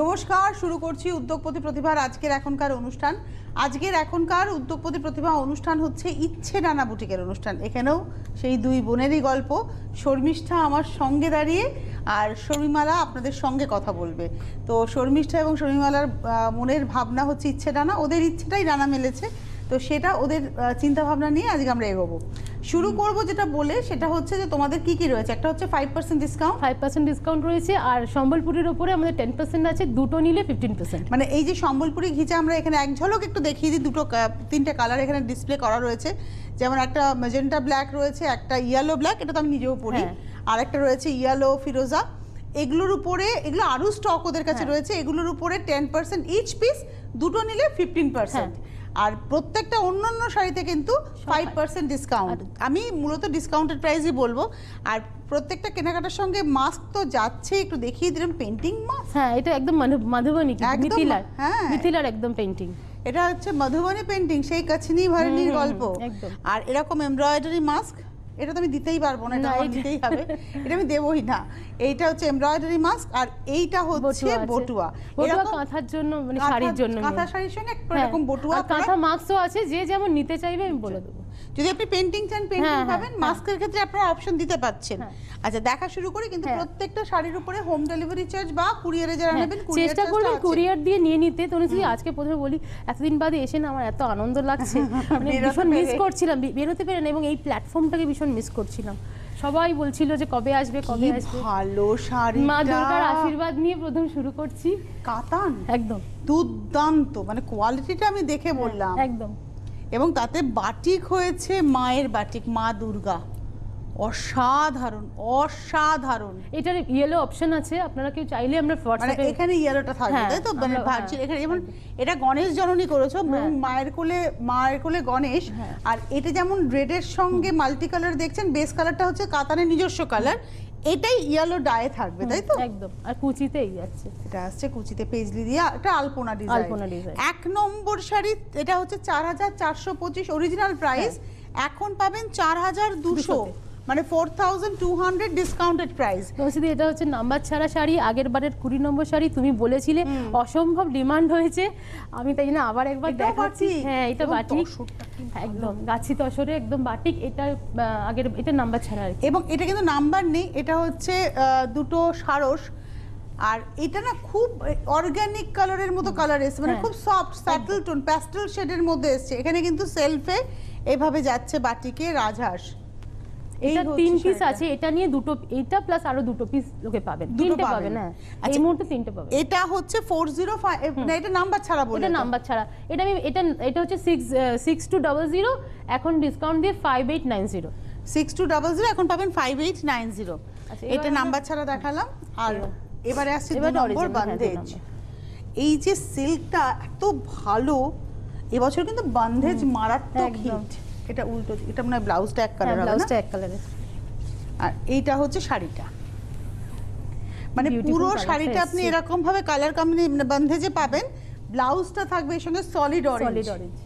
নমস্কার, শুরু করছি উদ্যোগপতি প্রতিভার আজকের এখনকার অনুষ্ঠান। আজকের এখনকার উদ্যোগপতি প্রতিভা অনুষ্ঠান হচ্ছে ইচ্ছে ডানা বুটিকের অনুষ্ঠান। এখানেও সেই দুই বোনেরই গল্প। শর্মিষ্ঠা আমার সঙ্গে দাঁড়িয়ে আর শর্মিমালা আপনাদের সঙ্গে কথা বলবে। তো শর্মিষ্ঠা এবং শর্মিমালার মনের ভাবনা হচ্ছে ইচ্ছে ডানা ওদের ইচ্ছেটাই ডানা মেলেছে। তো সেটা ওদের চিন্তা ভাবনা নিয়ে আজকে আমরা এগোবো। শুরু করব যেটা বলে সেটা হচ্ছে যে তোমাদের কি কি রয়েছে? একটা হচ্ছে five percent discount five percent discount রয়েছে আর সম্বলপুরের ওপরে আমাদের টেন পার্সেন্ট আছে দুটো নিলে ফিফটিন পার্সেন্ট মানে এই যে সম্বলপুরি ঘিচা আমরা এখানে এক ঝলক একটু দেখিয়ে দিই দুটো তিনটে কালার এখানে ডিসপ্লে করা রয়েছে। যেমন একটা ম্যাজেন্টা ব্ল্যাক রয়েছে একটা ইয়েলো ব্ল্যাক এটা তো আমি নিজেও পড়ি হ্যাঁ। আর একটা রয়েছে ইয়েলো ফিরোজা এগুলোর উপরে এগুলো আরও স্টক ওদের কাছে হ্যাঁ। রয়েছে এগুলোর উপরে টেন পার্সেন্ট ইচ পিস দুটো নিলে ফিফটিন পার্সেন্ট আর প্রত্যেকটা অন্য অন্য শাড়িতে কিন্তু ফাইভ পার্সেন্ট ডিসকাউন্ট আমি মূলত ডিসকাউন্টেড প্রাইসই বলব। আর প্রত্যেকটা কেনাকাটার সঙ্গে মাস্ক তো যাচ্ছে একটু দেখিয়ে দিলাম। পেন্টিং মাস্ক হ্যাঁ এটা একদম মধুবনী মিথিলার। হ্যাঁ। মিথিলার একদম পেন্টিং এটা হচ্ছে মধুবনী পেন্টিং সেই কাছিনি ভারিনীর গল্প। আর এরকম এমব্রয়ডারি মাস্ক এটা তো আমি দিতেই পারব না এটা আমার দিতেই হবে। এটা আমি দেবই না। এইটা হচ্ছে এমব্রয়ডারি মাস্ক আর এইটা হচ্ছে বটুয়া। বটুয়া। কাঁথার জন্য মানে শাড়ির জন্য কাঁথা শাড়ির সঙ্গে হ্যাঁ, এরকম বটুয়া কাঁথা মাস্কও আছে যে যেমন নিতে চাইবে আমি বলে দেবো। যদি আপনি পেন্টিং চান পেন্টিং হ্যাঁ, হ্যাঁ, পাবেন মাস্কের ক্ষেত্রে আপনারা অপশন দিতে পাচ্ছেন। হ্যাঁ। আচ্ছা দেখা শুরু করি কিন্তু হ্যাঁ। প্রত্যেকটা শাড়ির উপরে হোম ডেলিভারি চার্জ বা কুরিয়ারে যারা হ্যাঁ, নেবেন চেষ্টা করবেন কুরিয়ার দিয়ে নিয়ে নিতে। তো আজকে প্রথমে বলি এতদিন বাদে এসে না আমার এত আনন্দ লাগছে? মানে ভীষণ মিস করছিলাম বেরোতে পেরে এবং এই প্ল্যাটফর্মটাকে ভীষণ মিস করছিলাম। সবাই বলছিল যে কবে আসবে কবে আসবে? ভালো শাড়ি মা দুর্গার আশীর্বাদ নিয়ে প্রথম শুরু করছি। কাতান? একদম। দুর্দান্ত। মানে কোয়ালিটিটা আমি দেখে বললাম। একদম। এবং তাতে বাটিক হয়েছে মায়ের বাটিক মা দুর্গা। অসাধারণ অসাধারণ। এটার ইয়েলো অপশন আছে আপনারা কেউ চাইলে আমরা মানে এখানে ইয়েলোটা থাকবে হ্যাঁ, তাই তো? মানে ভাবছি হ্যাঁ, এখানে যেমন এটা গণেশ জননী করেছ হ্যাঁ। মায়ের কোলে মায়ের কোলে গণেশ। আর এটা যেমন রেডের সঙ্গে মাল্টি কালার দেখছেন বেস কালারটা হচ্ছে কাতানের নিজস্ব কালার এটাই ইয়েলো ডায়ে থাকবে তাই তো? একদম। আর কুচিতেই আছে এটা আসছে কুচিতে পেজলি দিয়ে এটা আলপনা ডিজাইন আলপনা ডিজাইন এক নম্বর শাড়ি এটা হচ্ছে চার হাজার চারশো পঁচিশ অরিজিনাল প্রাইস এখন পাবেন চার হাজার দুশো। হ্যাঁ। মানে four thousand two hundred discounted price namaste এটা হচ্ছে নাম্বার ছাড়া শাড়ি আগের বারের কুড়ি নম্বর শাড়ি তুমি বলেছিলে। অসম্ভব ডিমান্ড হয়েছে। আমি তাই জন্য আবার একবার দেখাচ্ছি। হ্যাঁ এটা বাটিক। একদম গাছি তসরে একদম বাটিক। এটা আগের এটা নাম্বার ছাড়া আর এবং এটা কিন্তু নাম্বার নেই এটা হচ্ছে দুটো সারস। আর এটা না খুব অর্গানিক কালারের মতো কালার এসছে মানে হ্যাঁ। খুব সফট স্যাটেল টোন প্যাস্টেল শেডের মধ্যে এসছে। এখানে কিন্তু সেলফে এভাবে যাচ্ছে বাটিকে রাজহাঁস। এটা তিন পিস আছে এটা নিয়ে দুটো এইটা প্লাস আরও দুটো পিস লোকে পাবেন। তিনটে পাবেন। হ্যাঁ। এই আচ্ছা, মুহূর্তে তিনটে পাবেন। এটা হচ্ছে ফোর জিরো ফাইভ না এটা নাম্বার ছাড়া বলে এটা নাম্বার ছাড়া। এটা আমি এটা এটা হচ্ছে six six two double zero এখন ডিসকাউন্ট দিয়ে five eight nine zero six two double zero এখন পাবেন ফাইভ এইট নাইন জিরো আচ্ছা, এটা নাম্বার ছাড়া দেখালাম। আর এবারে আসছে দু নম্বর এই যে সিল্কটা এত ভালো এবছর কিন্তু বান্ধেজ মারাত্মক হিট এটা উল্টো এটা মনে হয় ব্লাউজটা এক হ্যাঁ কালার ব্লাউজটা এক কালারের আর এইটা হচ্ছে শাড়িটা। মানে পুরো শাড়িটা আপনি এরকম ভাবে কালার কম্বিনে বান্ধেজে পাবেন ব্লাউজটা থাকবে এর সঙ্গে সলিড অরেঞ্জ সলিড অরেঞ্জ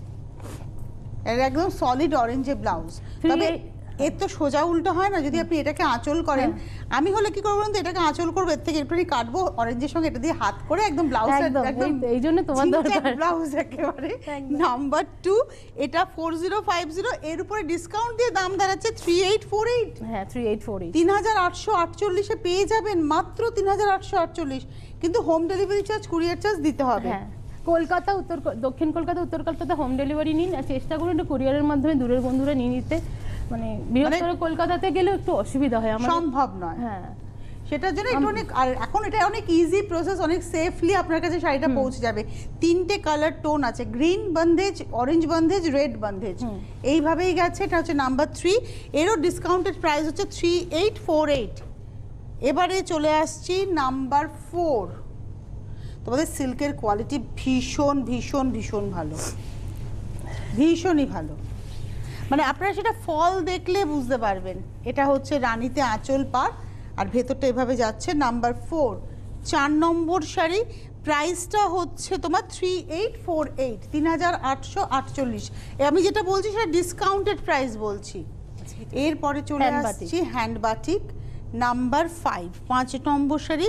এর একদম সলিড অরেঞ্জে ব্লাউজ তবে এর তো সোজা উল্টো হয় না যদি আপনি এটাকে আঁচল করেন। হ্যাঁ। আমি হলে কি করব তো এটাকে আঁচল করব এর থেকে একটুখানি কাটবো অরেঞ্জের সঙ্গে এটা দিয়ে হাত করে একদম ব্লাউজ একদম, এই- জন্য তোমার দরকার। ব্লাউজ একেবারে। নাম্বার টু এটা ফোর জিরো ফাইভ জিরো এর উপরে ডিসকাউন্ট দিয়ে দাম দাঁড়াচ্ছে থ্রি এইট ফোর এইট হ্যাঁ থ্রি এইট ফোর এইট তিন হাজার আটশো আটচল্লিশে পেয়ে যাবেন মাত্র তিন হাজার আটশো আটচল্লিশ। কিন্তু home delivery charge courier charge দিতে হবে। হ্যাঁ। কলকাতা উত্তর দক্ষিণ কলকাতা উত্তর কলকাতা হোম ডেলিভারি নিন। আর চেষ্টা করুন একটু কুরিয়ারের মাধ্যমে দূরের বন্ধুরা নিয়ে নিতে। মানে বৃহত্তর কলকাতাতে গেলে একটু অসুবিধা হয় আমার সম্ভব নয়। হ্যাঁ। সেটার জন্য একটু অনেক আর এখন এটা অনেক ইজি প্রসেস অনেক সেফলি আপনার কাছে শাড়িটা পৌঁছে যাবে। তিনটে কালার টোন আছে। Green bandhej orange bandhej red bandhej এইভাবেই গেছে। এটা হচ্ছে নাম্বার থ্রি এরও ডিসকাউন্টেড প্রাইস হচ্ছে থ্রি এইট ফোর এইট এবারে চলে আসছি নাম্বার ফোর তোমাদের সিল্কের কোয়ালিটি ভীষণ ভীষণ ভীষণ ভালো। ভীষণই ভালো। মানে আপনারা সেটা ফল দেখলে বুঝতে পারবেন। এটা হচ্ছে রানীতে আঁচল পার আর ভেতরটা এভাবে যাচ্ছে। নাম্বার ফোর চার নম্বর শাড়ি প্রাইসটা হচ্ছে তোমার থ্রি এইট ফোর এইট তিন হাজার আটশো আটচল্লিশ। আমি যেটা বলছি সেটা ডিসকাউন্টেড প্রাইস বলছি। এরপরে চলে। আসছি হ্যান্ড বাটিক নাম্বার ফাইভ পাঁচ নম্বর শাড়ি।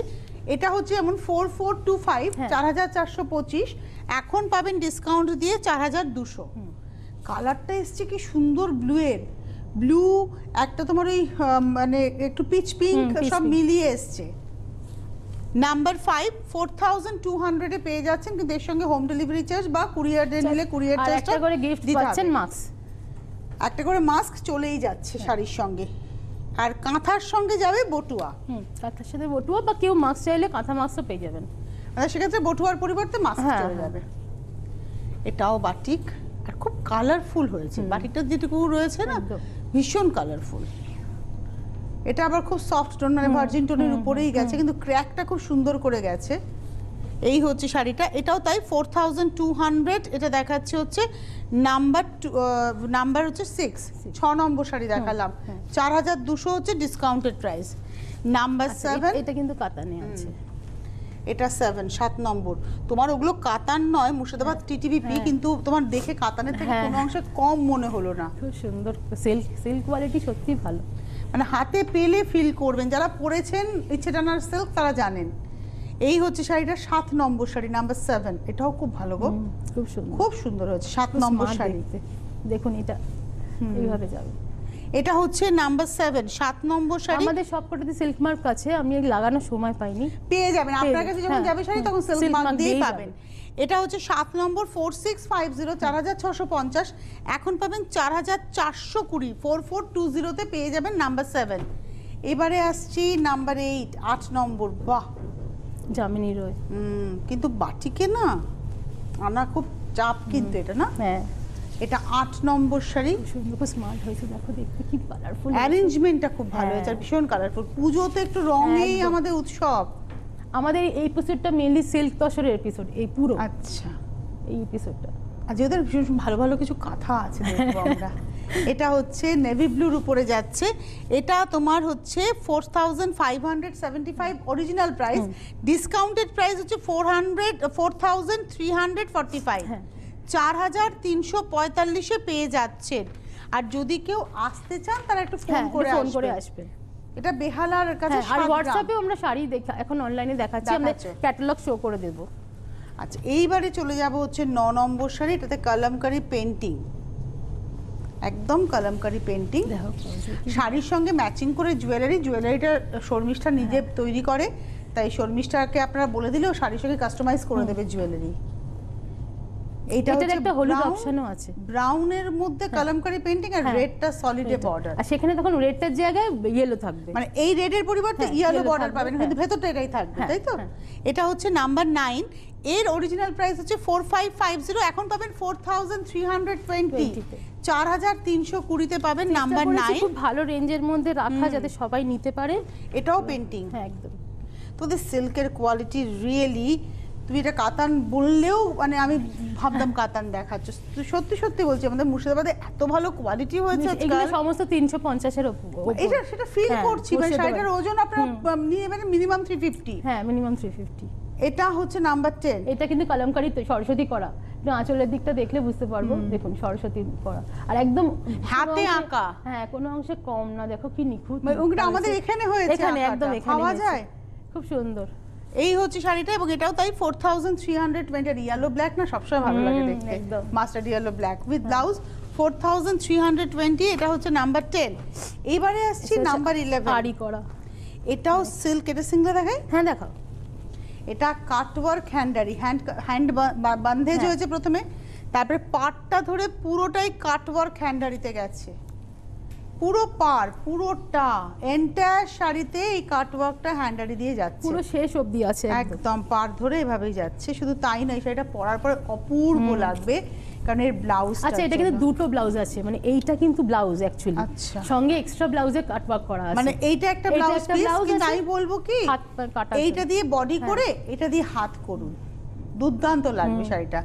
এটা হচ্ছে যেমন ফোর ফোর টু ফাইভ। চার হাজার চারশো পঁচিশ। এখন পাবেন ডিসকাউন্ট দিয়ে চার হাজার দুশো। কালারটা এসছে কি সুন্দর ব্লু এর ব্লু একটা তোমার ওই মানে একটু পিচ পিঙ্ক সব মিলিয়ে এসছে। Number five four thousand two হান্ড্রেডে পেয়ে যাচ্ছেন কিন্তু এর সঙ্গে হোম ডেলিভারি চার্জ বা কুরিয়ারে নিলে কুরিয়ার একটা করে গিফট পাচ্ছেন মাস্ক একটা করে মাস্ক চলেই যাচ্ছে শাড়ির সঙ্গে। আর কাঁথার সঙ্গে যাবে বটুয়া। হুম কাঁথার সাথে বটুয়া বা কেউ মাস্ক চাইলে কাঁথা মাস্কও পেয়ে যাবেন। মানে সেক্ষেত্রে বটুয়ার পরিবর্তে মাস্ক হ্যাঁ, চলে হ্যাঁ। যাবে। এটাও বাটিক। আর খুব কালারফুল হয়েছে। বাটিকটা যেটুকু রয়েছে না ভীষণ কালারফুল এটা আবার খুব সফট টোন মানে ভার্জিন টোনের উপরেই গেছে কিন্তু ক্র্যাকটা খুব সুন্দর করে গেছে। এই হচ্ছে শাড়িটা এটাও তাই ফোর থাউজেন্ড টু হান্ড্রেড এটা দেখাচ্ছে হচ্ছে নাম্বার টু নাম্বার হচ্ছে সিক্স ছ নম্বর শাড়ি দেখালাম। চার হাজার দুশো হচ্ছে ডিসকাউন্টেড প্রাইস নাম্বার সেভেন এটা কিন্তু কাতানে আছে। এটা সেভেন সাত নম্বর। তোমার ওগুলো কাতান নয় মুর্শিদাবাদ টিটিভিপি হ্যাঁ। কিন্তু তোমার দেখে কাতানের থেকে হ্যাঁ। কোনো অংশে কম মনে হলো না। খুব সুন্দর। সিল্ক সিল্ক কোয়ালিটি সত্যি ভালো। মানে হাতে পেলে ফিল করবেন। যারা পরেছেন ইচ্ছে টানার সিল্ক তারা জানেন। এই হচ্ছে শাড়িটা সাত নম্বর শাড়ি নাম্বার সেভেন এটাও খুব ভালো গো। খুব সুন্দর। খুব সুন্দর হয়েছে সাত নম্বর smart শাড়ি। দেখুন এটা। এইভাবে যাবে। এটা হচ্ছে নাম্বার সেভেন সাত নম্বর শাড়ি। আমাদের সবকটাতে সিল্ক মার্ক আছে আমি লাগানোর সময় পাইনি। পেয়ে যাবেন আপনার কাছে যখন হ্যাঁ, যাবে শাড়ি তখন সিল্ক মার্ক দিয়েই দিয়েই পাবেন। এটা হচ্ছে সাত নম্বর ফোর সিক্স ফাইভ জিরো চার হাজার ছশো পঞ্চাশ। এখন পাবেন চার হাজার চারশো কুড়ি ফোর ফোর টু জিরোতে পেয়ে যাবেন নাম্বার সেভেন এবারে আসছি নাম্বার এইট আট নম্বর বাহ! জামিনী রয়। হুম, কিন্তু বাটিকে না আনা খুব চাপ কিন্তু এটা না? হ্যাঁ। এটা আট নম্বর শাড়ি সুন্দর খুব স্মার্ট হয়েছে দেখো দেখতে কি কালারফুল অ্যারেঞ্জমেন্টটা খুব ভালো হ্যাঁ। হয়েছে আর ভীষণ কালারফুল পুজোতে একটু রঙেই। আমাদের উৎসব। আমাদের এই এপিসোডটা মেনলি সিল্ক তসরের এপিসোড এই পুরো। আচ্ছা। এই এপিসোডটা আর যেহেতু ভীষণ ভালো ভালো কিছু কাঁথা আছে আমরা। এটা হচ্ছে নেভি ব্লুর উপরে যাচ্ছে। এটা তোমার হচ্ছে four thousand five hundred seventy five original price discounted price হচ্ছে four hundred four thousand three hundred forty five হ্যাঁ। চার হাজার তিনশো পঁয়তাল্লিশে পেয়ে যাচ্ছেন। আর যদি কেউ আসতে চান তারা একটু ফোন হ্যাঁ করে ফোন করে আসবেন। এটা বেহালার কাছে হ্যাঁ আর হোয়াটসঅ্যাপে আমরা শাড়ি দেখা এখন অনলাইনে দেখাচ্ছি আমরা ক্যাটালগ শো করে দেবো। আচ্ছা এইবারে চলে যাব হচ্ছে ন নম্বর শাড়ি এটাতে কালামকারি পেন্টিং একদম কালামকারি পেন্টিং শাড়ির সঙ্গে ম্যাচিং করে জুয়েলারি জুয়েলারিটা শর্মিষ্ঠা নিজে। তৈরি করে। তাই শর্মিষ্ঠাকে আপনারা বলে দিলেও শাড়ির সঙ্গে কাস্টমাইজ করে দেবে জুয়েলারি এইটা একটা হলুদ অপশনও আছে। ব্রাউনের মধ্যে কালামকারি পেন্টিং আর। রেডটা সলিডে বর্ডার আর সেখানে তখন রেডটার জায়গায় ইয়েলো থাকবে। মানে এই রেডের পরিবর্তে ইয়েলো বর্ডার পাবেন। কিন্তু ভেতরটা এটাই থাকবে তাই তো। এটা হচ্ছে নাম্বার নাইন এর অরিজিনাল প্রাইস হচ্ছে ফোর ফাইভ ফাইভ জিরো এখন পাবেন four thousand three hundred twenty চার হাজার তিনশো কুড়িতে পাবেন নাম্বার নাইন খুব ভালো রেঞ্জের মধ্যে রাখা যাতে সবাই নিতে পারে। এটাও পেন্টিং হ্যাঁ একদম। তোদের সিল্কের কোয়ালিটি রিয়েলি তুমি এটা কাতান বললেও মানে আমি ভাবতাম কাতান দেখাচ্ছ। তুই সত্যি সত্যি বলছি আমাদের মুর্শিদাবাদে এত ভালো কোয়ালিটি হয়েছে এগুলো সমস্ত তিনশো পঞ্চাশের এটা সেটা ফিল হ্যাঁ, করছি মানে শাড়িটার ওজন আপনারা নিয়ে নেবেন মিনিমাম থ্রি ফিফটি হ্যাঁ মিনিমাম থ্রি ফিফটি এটা হচ্ছে নাম্বার টেন এটা কিন্তু কলমকারি তো সরস্বতী করা। আঁচলের দিকটা দেখলে বুঝতে পারব। দেখুন সরস্বতী করা। আর একদম হাতে আঁকা। হ্যাঁ কোনো অংশে কম না। দেখো কি নিখুঁত মানে আমাদের এখানে হয়েছে এখানে একদম এখানে পাওয়া যায়? খুব সুন্দর। এই হচ্ছে শাড়িটা এবং এটাও তাই four thousand three hundred twenty yellow black না সবসময় ভালো লাগে দেখতে। একদম। Mustard yellow black with blouse four thousand three hundred twenty এটা হচ্ছে নাম্বার টেন এইবারে আসছি নাম্বার ইলেভেন আড়ি করা। এটাও সিল্ক এটা সিঙ্গলে দেখাই? হ্যাঁ দেখাও। এটা কাটওয়ার্ক হ্যান্ডারি হ্যান্ড হ্যান্ড বান্ধেজ হ্যাঁ। হয়েছে প্রথমে। তারপরে পাটটা ধরে পুরোটাই কাটওয়ার্ক হ্যান্ডারিতে গেছে। পুরো পার পুরোটা এন্টায়ার শাড়িতে এই কাটওয়ার্কটা হ্যান্ডারি দিয়ে যাচ্ছে। পুরো শেষ অবধি আছে একদম। পার ধরে এভাবেই যাচ্ছে। শুধু তাই নয় শাড়িটা পরার পরে অপূর্ব লাগবে কারণ এর ব্লাউজ আচ্ছা এটা কিন্তু দুটো ব্লাউজ আছে মানে এইটা কিন্তু ব্লাউজ অ্যাকচুয়ালি আচ্ছা। সঙ্গে এক্সট্রা ব্লাউজে কাটওয়ার্ক করা আছে। মানে এইটা একটা ব্লাউজ পিস কিন্তু আমি বলব কি? হাত কাটা এইটা দিয়ে বডি হ্যাঁ। করে এটা দিয়ে হাত করুন। দুর্দান্ত লাগবে শাড়িটা।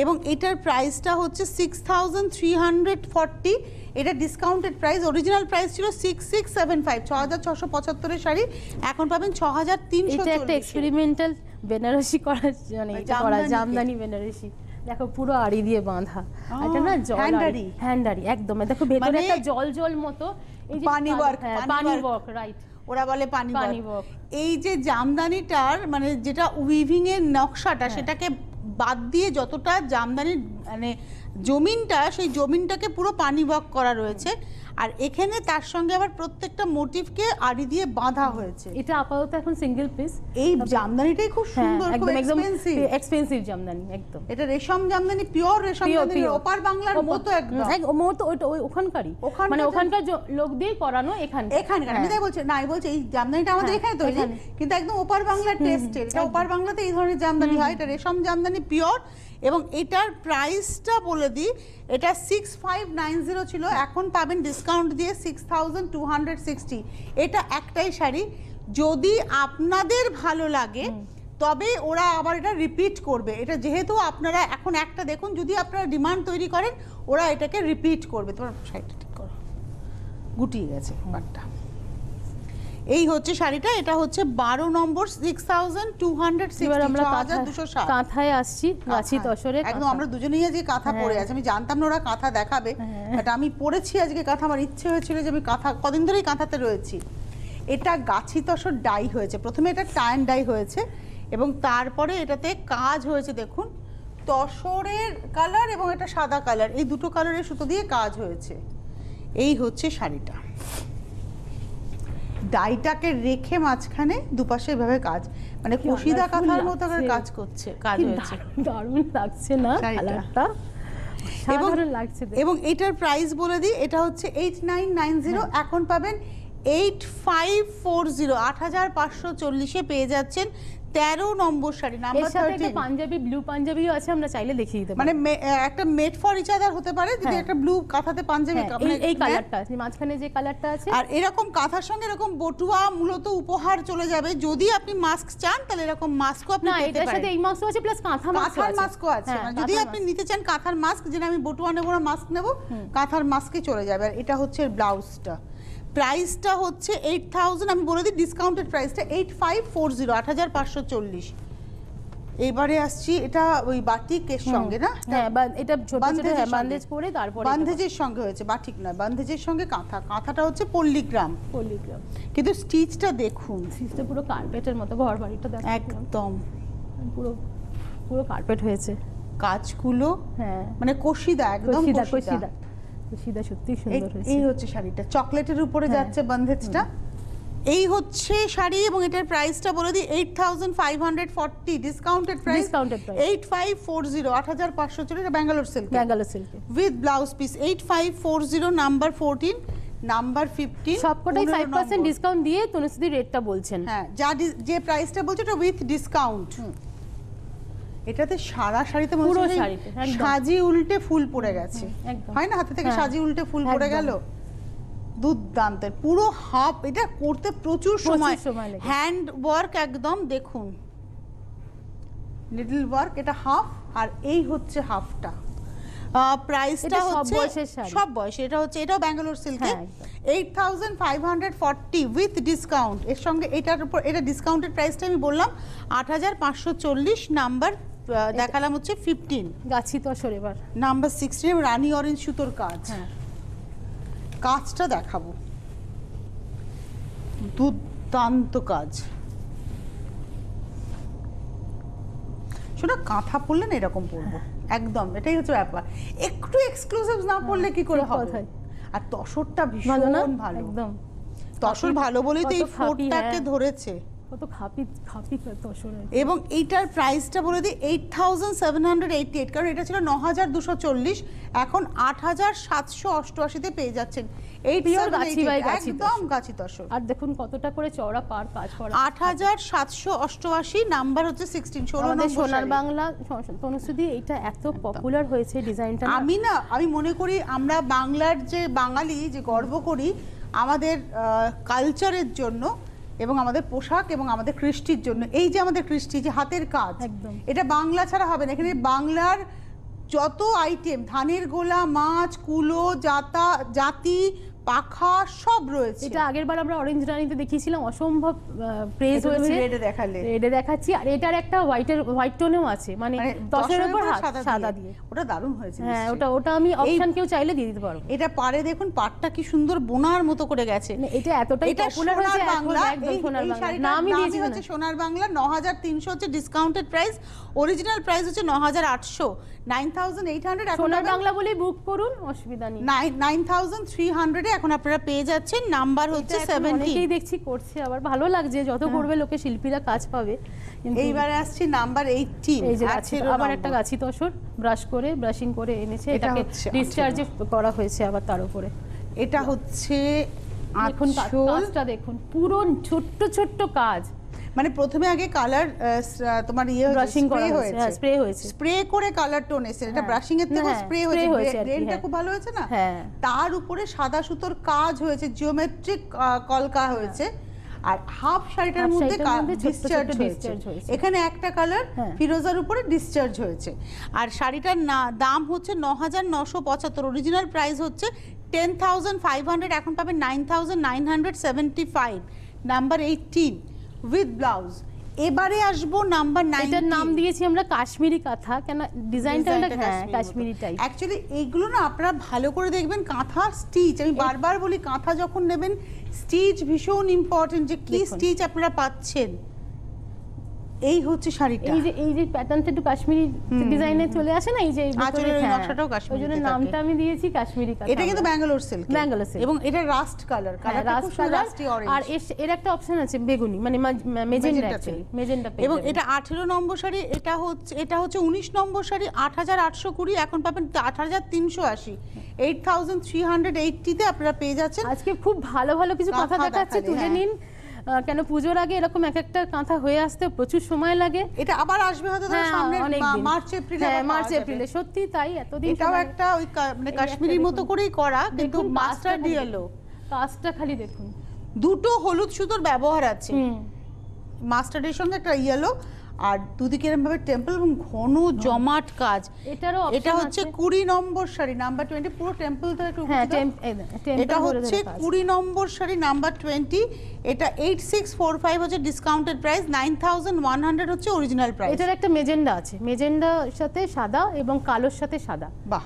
এবং এটার প্রাইসটা হচ্ছে six thousand three hundred forty এটা ডিসকাউন্টেড প্রাইস অরিজিনাল প্রাইস ছিল সিক্স সিক্স সেভেন ফাইভ ছ হাজার ছশো পঁচাত্তরের শাড়ি। এখন পাবেন ছ হাজার তিনশো এটা একটা এক্সপেরিমেন্টাল বেনারসি করা মানে করা জামদানি বেনারসি। দেখো পুরো আড়ি দিয়ে বাঁধা। এটা না জল হ্যান্ডারি। হ্যান্ডারি একদম। দেখো ভেতরে মানে একটা জল জল মতো। এই যে পানি হ্যাঁ, পানি ওয়ার্ক রাইট ওরা বলে পানি। বক। এই যে জামদানিটার মানে যেটা উইভিং এর নকশাটা হ্যাঁ। সেটাকে বাদ দিয়ে যতটা জামদানির মানে জমিনটা সেই জমিনটাকে পুরো পানি বক করা রয়েছে। আর এখানে তার সঙ্গে আবার প্রত্যেকটা মোটিভকে আড়ি দিয়ে বাঁধা হয়েছে। এটা আপাতত এখন সিঙ্গেল পিস এই জামদানিটাই খুব হ্যাঁ সুন্দর খুব এক্সপেন্সিভ এক্সপেন্সিভ জামদানি একদম। এটা রেশম জামদানি পিওর রেশম জামদানি. ওপার বাংলার মতো একদম। ও মতো ওই ওখানকারই। ওখানকার মানে ওখানকার লোক দিয়ে করানো এখানে এখানকার। আমি তাই বলছি না আমি বলছি এই জামদানিটা আমাদের হ্যাঁ, এখানে তৈরি। কিন্তু একদম ওপার বাংলার টেস্টের এটা। ওপার বাংলাতে এই ধরনের জামদানি হয়। এটা রেশম জামদানি পিওর এবং এটার প্রাইসটা বলে দিই এটা সিক্স ফাইভ নাইন জিরো ছিল এখন পাবেন ডিসকাউন্ট দিয়ে six thousand two hundred sixty এটা একটাই শাড়ি যদি আপনাদের ভালো লাগে তবে ওরা আবার এটা রিপিট করবে। এটা যেহেতু আপনারা এখন একটা দেখুন যদি আপনারা ডিমান্ড তৈরি করেন ওরা এটাকে রিপিট করবে। তোমার শাড়িটা ঠিক করো। গুটিয়ে গেছে বারটা এই হচ্ছে শাড়িটা এটা হচ্ছে বারো নম্বর সিক্স থাউজেন্ড টু হান্ড্রেড এবার আমরা কাঁথায় আসছি গাছি তসরে একদম আমরা দুজনেই আজকে কাঁথা হ্যাঁ। পরে আছি। আমি জানতাম না ওরা কাঁথা দেখাবে হ্যাঁ। বাট আমি পরেছি আজকে কাঁথা। আমার ইচ্ছে হয়েছিল যে আমি কাঁথা কদিন ধরেই কাঁথাতে রয়েছি। এটা গাছি তসর ডাই হয়েছে। প্রথমে এটা টায়ান ডাই হয়েছে এবং তারপরে এটাতে কাজ হয়েছে দেখুন। তসরের কালার এবং এটা সাদা কালার। এই দুটো কালারের সুতো দিয়ে কাজ হয়েছে। এই হচ্ছে শাড়িটা। ডাইটাকে রেখে মাঝখানে দুপাশে এভাবে কাজ মানে কুশিদা কাঁথার মতো করে কাজ করছে কাজ হয়েছে। দারুণ- লাগছে না কালারটা এবং এবং এটার প্রাইস বলে দিই এটা হচ্ছে এইট নাইন নাইন জিরো এখন পাবেন এইট ফাইভ ফোর জিরো আট হাজার পাঁচশো চল্লিশে পেয়ে যাচ্ছেন তেরো নম্বর শাড়ি নাম্বার একটা পাঞ্জাবি ব্লু পাঞ্জাবিও আছে আমরা চাইলে দেখিয়ে দিতে মানে একটা মেড ফর ইচ আদার হতে পারে যদি হ্যাঁ। একটা ব্লু কাঁথাতে পাঞ্জাবি হ্যাঁ, এই মানে এই কালারটা আছে মাঝখানে যে কালারটা আছে। আর এরকম কাঁথার সঙ্গে এরকম বটুয়া মূলত উপহার চলে যাবে যদি আপনি মাস্ক চান তাহলে এরকম মাস্কও আপনি না পেতে এটার সাথে এই মাস্কও আছে প্লাস কাঁথা কাঁথার মাস্কও আছে। হ্যাঁ, মানে যদি আপনি নিতে চান কাঁথার মাস্ক যেটা আমি বটুয়া নেব না মাস্ক নেব কাঁথার মাস্কে চলে যাবে। আর এটা হচ্ছে ব্লাউজটা প্রাইসটা হচ্ছে এইট থাউজেন্ড আমি বলে দিই ডিসকাউন্টেড প্রাইসটা এইট ফাইভ ফোর জিরো আট হাজার পাঁচশো চল্লিশ। এবারে আসছি এটা ওই বাটিকের সঙ্গে না? হ্যাঁ এটা ছোট ছোট বান্ধেজের হ্যাঁ, করে তারপরে বান্ধেজের সঙ্গে হয়েছে বাটিক নয় বান্ধেজের সঙ্গে কাঁথা। কাঁথাটা হচ্ছে পল্লিগ্রাম। পলিগ্রাম কিন্তু স্টিচটা দেখুন। সিস্টেম পুরো কার্পেটের মতো ঘর বাড়িটা দেখো একদম। পুরো পুরো কার্পেট হয়েছে। কাজগুলো হ্যাঁ। মানে কষিদা একদম কশিদা কষিদা। কশিদা সত্যি সুন্দর হয়েছে। এই হচ্ছে শাড়িটা। চকলেটের উপরে হ্যাঁ। যাচ্ছে বন্ধেজটা এই হচ্ছে শাড়ি এবং এটার প্রাইসটা বলে দিই eight thousand five hundred forty discounted price eight five four zero আট হাজার পাঁচশো চল্লিশ Bangalore silk Bangalore সিল্কে with blouse piece eight five four zero number fourteen number fifteen সবকটাই ফাইভ পার্সেন্ট ডিসকাউন্ট দিয়ে তনুশ্রী রেটটা বলছেন। হ্যাঁ যা যে প্রাইসটা বলছে ওটা উইথ ডিসকাউন্ট এটাতে সারা শাড়িতে পুরো শাড়িতে, সাজি উল্টে ফুল পড়ে গেছে। হয় না হাতে থেকে হ্যাঁ, সাজি উল্টে ফুল পড়ে। গেল? দুর্দান্ত পুরো হাফ এটা করতে প্রচুর সময় হ্যান্ড ওয়ার্ক একদম দেখুন। লিটল ওয়ার্ক এটা হাফ আর এই হচ্ছে হাফটা। প্রাইসটা হচ্ছে সব বয়স এটা হচ্ছে এটাও ব্যাঙ্গালোর সিল্কে। হ্যাঁ, eight thousand five hundred forty with discount. এর সঙ্গে এটার উপর এটা ডিসকাউন্টেড প্রাইসটা আমি বললাম আট হাজার পাঁচশো চল্লিশ নাম্বার দেখালাম হচ্ছে ফিফটিন গাছি তসর এবার। নাম্বার সিক্সটিন রানী অরেঞ্জ সুতোর কাজ। হ্যাঁ। কাজটা দেখাবো। দুর্দান্ত কাজ। শোনো কাঁথা পরলে না এরকম পরবো। একদম এটাই হচ্ছে ব্যাপার। একটু এক্সক্লুসিভ না পড়লে কি করে ঠিক হবে আর তসরটা ভালো ভীষণ ভালো। একদম। তসর ভালো বলেই তো এই ফোরটাকে হ্যাঁ। ধরেছে। কত খাপি খাপি তসর এবং এইটার প্রাইসটা বলে দিই eight thousand seven hundred eighty eight কারণ এটা ছিল ন হাজার দুশো চল্লিশ এখন আট হাজার সাতশো অষ্টআশিতে পেয়ে যাচ্ছেন। গাছি একদম গাছি তসর আর দেখুন কতটা করে চওড়া পার কাজ করা। আট হাজার সাতশো অষ্টআশি নাম্বার হচ্ছে সিক্সটিন ষোলো নম্বর সোনার বাংলা তনুশ্রী এটা এত পপুলার হয়েছে ডিজাইনটা আমি না আমি মনে করি আমরা বাংলার যে বাঙালি যে গর্ব করি আমাদের কালচারের জন্য এবং আমাদের পোশাক এবং আমাদের কৃষ্টির জন্য এই যে আমাদের কৃষ্টি যে হাতের কাজ একদম। এটা বাংলা ছাড়া হবে না এখানে বাংলার যত আইটেম ধানের গোলা মাছ কুলো জাতা জাতি পাখা সব রয়েছে। এটা আগের বার আমরা অরেঞ্জ রানিতে দেখিয়েছিলাম অসম্ভব প্রেজ হয়েছে। রেডে দেখালে। রেডে দেখাচ্ছি আর এটার একটা হোয়াইটের হোয়াইট টোনেও আছে মানে মানে দশের উপর সাদা দিয়ে। ওটা দারুণ হয়েছে হ্যাঁ ওটা ওটা আমি অপশন কেউ চাইলে দিয়ে দিতে পারব এটা পারে দেখুন পাটটা কি সুন্দর বোনার মতো করে গেছে। মানে এটা এতটাই এটা পপুলার সোনার হয়েছে বাংলা একদম এই সোনার বাংলা। নামই দিয়েছি হচ্ছে সোনার বাংলা ন হাজার তিনশো হচ্ছে ডিসকাউন্টেড প্রাইস অরিজিনাল প্রাইস হচ্ছে ন হাজার আটশো। নাইন থাউজেন্ড এইট হান্ড্রেড এখন সোনার বাংলা বলেই বুক করুন অসুবিধা নেই। নাইন থাউজেন্ড থ্রি হান্ড্রেডে এখন আপনারা পেয়ে যাচ্ছেন। নাম্বার হচ্ছে এখন দেখছি করছে আবার ভালো লাগছে যত করবে লোকে শিল্পীরা কাজ পাবে। এইবারে আসছি নাম্বার এইটিন আবার একটা গাছি তসর ব্রাশ করে ব্রাশিং করে এনেছে। এটাকে ডিসচার্জে করা হয়েছে আবার তার উপরে। এটা হচ্ছে এখন কাজটা দেখুন পুরো ছোট্ট ছোট্ট কাজ। মানে প্রথমে আগে কালার তোমার ইয়ে ব্রাশিং করা স্প্রে হয়েছে। হ্যাঁ স্প্রে হয়েছে। স্প্রে করে কালার টোন এসে এটা হ্যাঁ। ব্রাশিং এর থেকে হ্যাঁ, স্প্রে হয়েছে। হয়েছে হ্যাঁ। খুব ভালো হয়েছে না? হ্যাঁ। তার উপরে সাদা সুতোর কাজ হয়েছে জিওমেট্রিক কলকা হয়েছে। আর হাফ শাড়িটার মধ্যে ডিসচার্জ হয়েছে। এখানে একটা কালার হ্যাঁ। ফিরোজার উপরে ডিসচার্জ হয়েছে। আর শাড়িটার না দাম হচ্ছে ন হাজার নশো পঁচাত্তর। অরিজিনাল প্রাইস হচ্ছে টেন থাউজেন্ড ফাইভ হান্ড্রেড এখন পাবেন nine thousand nine hundred seventy five number eighteen with blouse এবারে আসব নাম্বার নাইন এটার নাম দিয়েছি আমরা কাশ্মীরি কাঁথা। কেন ডিজাইনটা হ্যাঁ কাশ্মীরি। টাইপ অ্যাকচুয়ালি এইগুলো না আপনারা ভালো করে দেখবেন কাঁথা স্টিচ আমি বারবার বলি কাঁথা যখন নেবেন স্টিচ ভীষণ ইম্পর্টেন্ট যে কি স্টিচ আপনারা পাচ্ছেন। এই হচ্ছে শাড়িটা। এই যে এই যে প্যাটার্নটা একটু কাশ্মীরি ডিজাইনে চলে আসে না এই যে আঁচলের ওই হ্যাঁ, নকশাটাও ওই জন্য নামটা আমি দিয়েছি কাশ্মীরি কাঁথা এটা কিন্তু ব্যাঙ্গালোর সিল্ক ব্যাঙ্গালোর silk। এবং এটা রাস্ট কালার কালারটা রাস্ট কালার রাস্টি আর অরেঞ্জ এর- এর একটা অপশন আছে বেগুনি মানে মেজেন্ডা মেজেন্টা অ্যাকচুয়ালি মেজেন্ডা এবং এটা আঠেরো নম্বর শাড়ি এটা হচ্ছে এটা হচ্ছে উনিশ নম্বর শাড়ি আট হাজার আটশো কুড়ি এখন পাবেন আট হাজার তিনশো আশি। এইট থাউজেন্ড থ্রি হান্ড্রেড এইটটিতে আপনারা পেয়ে যাচ্ছেন। আজকে খুব ভালো ভালো কিছু কথা দেখাচ্ছে তুলে হ্যাঁ। নিন। কেন পুজোর আগে এরকম এক একটা কাঁথা হয়ে আসতে প্রচুর সময় লাগে। এটা আবার আসবে হয়তো হ্যাঁ দিন। মার্চ এপ্রিলে হ্যাঁ মার্চ এপ্রিলে। সত্যি তাই এতদিন এটাও একটা ওই মানে কাশ্মীরি কাশ্মীরির মতো করেই করা কিন্তু মাস্টার ডিয়েলো কাজটা খালি দেখুন। দুটো হলুদ সুতোর ব্যবহার আছে। মাস্টার্ডের সঙ্গে একটা ইয়েলো আর দুদিকে এরকম ভাবে টেম্পল এবং ঘন জমাট কাজ। এটারও এটা হচ্ছে। কুড়ি নম্বর শাড়ি নাম্বার টোয়েন্টি পুরো টেম্পল একটু হ্যাঁ এটা হচ্ছে ধরে। কুড়ি নম্বর শাড়ি নাম্বার টোয়েন্টি এটা এইট সিক্স ফোর ফাইভ হচ্ছে discounted price nine thousand one hundred হচ্ছে অরিজিনাল প্রাইস এটার একটা মেজেন্ডা আছে। মেজেন্ডার সাথে সাদা এবং কালোর সাথে সাদা। বাহ।